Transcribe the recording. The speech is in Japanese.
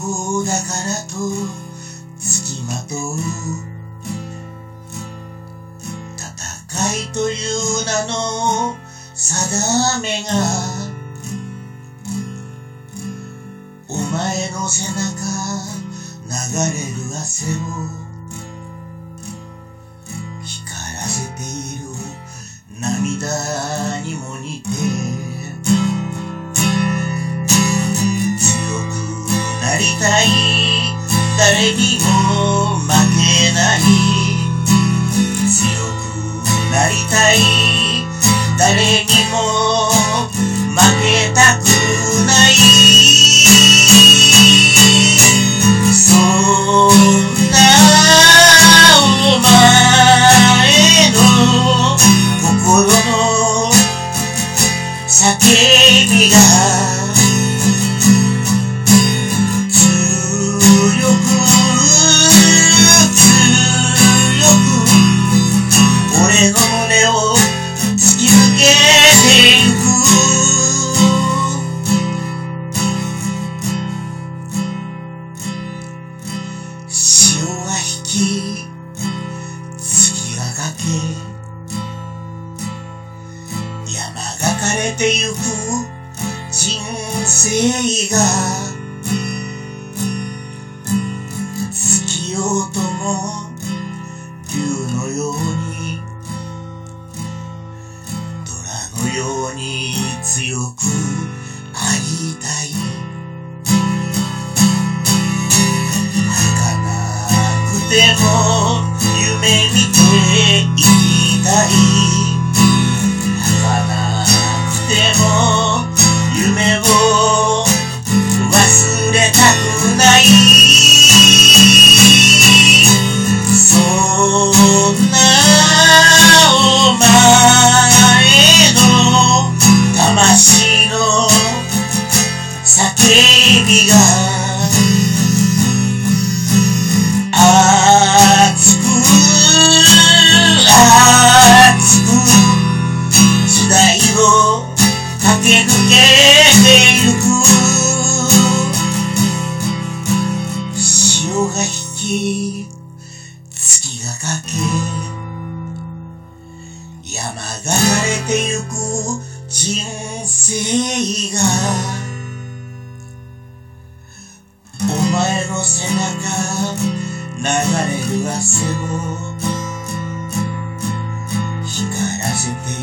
方だからと付きまとう戦いという名の定めがお前の背中流れる汗をない誰にも負けない強くなりたい誰にも負けたくない。そんなお前の心の叫びがれてゆく人生が月夜とも竜のように虎のように強くありたい。儚くても夢見て生きたい。叫びが熱く熱く時代を駆け抜けてゆく。潮が引き月がかけ山が枯れてゆく人生が。の背中流れる汗を光らせて